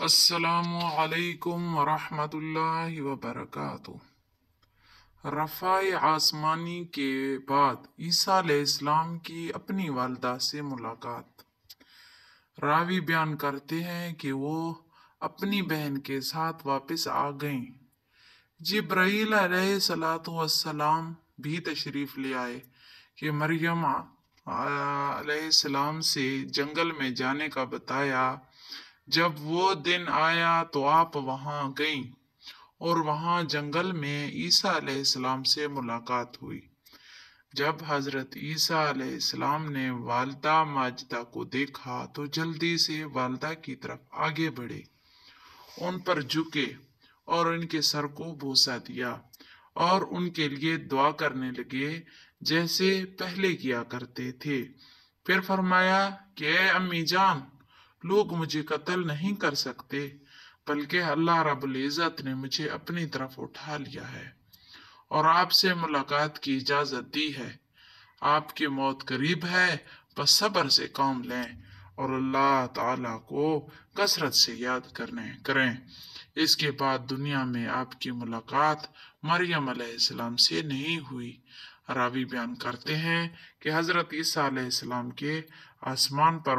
असलकम वरहमतुल्लाहि वबरकातुह रफ़ाए आसमानी के बाद ईसा इस्लाम की अपनी वालदा से मुलाकात। रावी बयान करते हैं कि वो अपनी बहन के साथ वापस आ गए जब्राईल सलाम भी तशरीफ़ ले आए कि मरियम से जंगल में जाने का बताया जब वो दिन आया तो आप वहाँ गईं और वहाँ जंगल में ईसा अलैहिस्सलाम से मुलाकात हुई। जब हज़रत ईसा अलैहिस्सलाम ने वालदा माजदा को देखा तो जल्दी से वालदा की तरफ़ आगे बढ़े। उन पर झुके और उनके सर को भूसा दिया और उनके लिए दुआ करने लगे, जैसे पहले किया करते थे। फिर फरमाया कि अम्मी जान लोग मुझे कत्ल नहीं कर सकते, बल्कि अल्लाह रब्बुल इज़्ज़त ने मुझे अपनी तरफ़ उठा लिया है और आपसे मुलाकात की इजाज़त दी है। आपकी मौत करीब है, बस सब्र से काम लें और अल्लाह ताला को कसरत से याद करने करें। इसके बाद दुनिया में आपकी मुलाकात मरियम अलैहिस्सलाम से नहीं हुई। रावी बयान करते हैं कि हज़रत ईसा अलैहिस्सलाम के आसमान पर